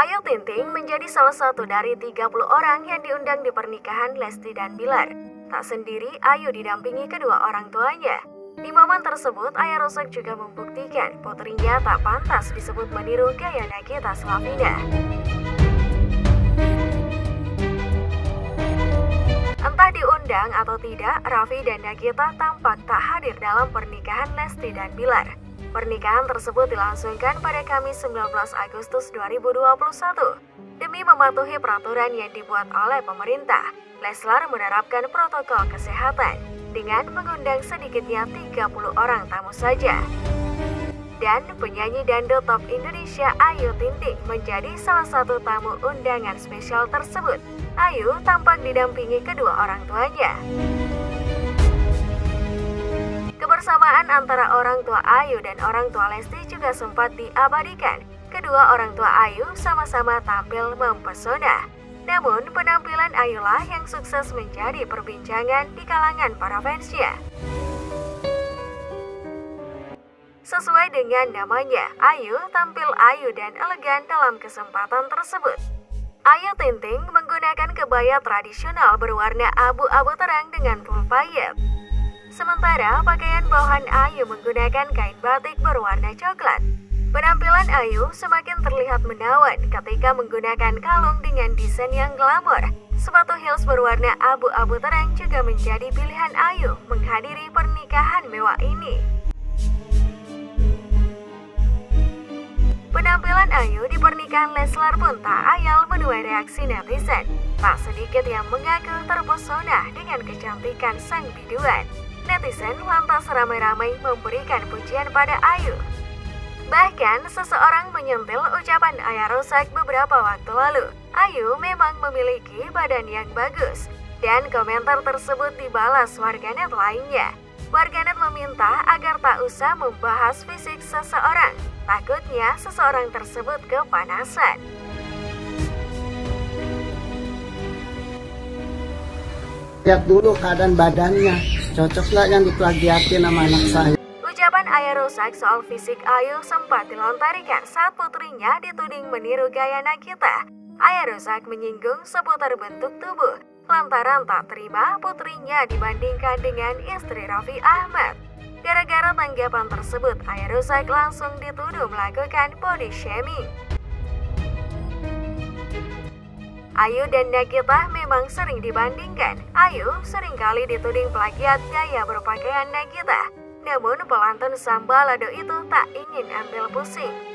Ayu Tinting menjadi salah satu dari 30 orang yang diundang di pernikahan Lesti dan Bilar. Tak sendiri, Ayu didampingi kedua orang tuanya. Di momen tersebut, Ayah Rosak juga membuktikan putrinya tak pantas disebut meniru gaya Nagita Slavina. Entah diundang atau tidak, Raffi dan Nagita tampak tak hadir dalam pernikahan Lesti dan Bilar. Pernikahan tersebut dilangsungkan pada Kamis 19 Agustus 2021. Demi mematuhi peraturan yang dibuat oleh pemerintah, Leslar menerapkan protokol kesehatan dengan mengundang sedikitnya 30 orang tamu saja. Dan penyanyi dangdut top Indonesia Ayu Tinting menjadi salah satu tamu undangan spesial tersebut. Ayu tampak didampingi kedua orang tuanya. Kebersamaan antara orang tua Ayu dan orang tua Lesti juga sempat diabadikan. Kedua orang tua Ayu sama-sama tampil mempesona. Namun penampilan Ayulah yang sukses menjadi perbincangan di kalangan para fansnya. Sesuai dengan namanya, Ayu tampil ayu dan elegan dalam kesempatan tersebut. Ayu Tinting menggunakan kebaya tradisional berwarna abu-abu terang dengan full payet. Sementara pakaian bawahan Ayu menggunakan kain batik berwarna coklat. Penampilan Ayu semakin terlihat menawan ketika menggunakan kalung dengan desain yang glamor. Sepatu heels berwarna abu-abu terang juga menjadi pilihan Ayu menghadiri pernikahan mewah ini. Ayu di pernikahan Leslar pun tak ayal menuai reaksi netizen. Tak sedikit yang mengaku terpesona dengan kecantikan sang biduan netizen lantas ramai-ramai memberikan pujian pada Ayu. Bahkan seseorang menyentil ucapan Ayah Rosak beberapa waktu lalu. Ayu memang memiliki badan yang bagus. Dan komentar tersebut dibalas warganet lainnya. Warganet meminta agar tak usah membahas fisik seseorang. Takutnya seseorang tersebut kepanasan. lihat dulu keadaan badannya cocoklah yang diplagiatin sama anak saya Ucapan Ayah Rosak soal fisik Ayu sempat dilontarkan saat putrinya dituding meniru gaya Nagita. Ayah Rosak menyinggung seputar bentuk tubuh, lantaran tak terima putrinya dibandingkan dengan istri Raffi Ahmad. Gara-gara tanggapan tersebut, Ayah Rosak langsung dituduh melakukan body shaming. Ayu dan Nagita memang sering dibandingkan. Ayu sering kali dituding plagiat gaya berpakaian Nagita. Namun pelantun sang balado itu tak ingin ambil pusing.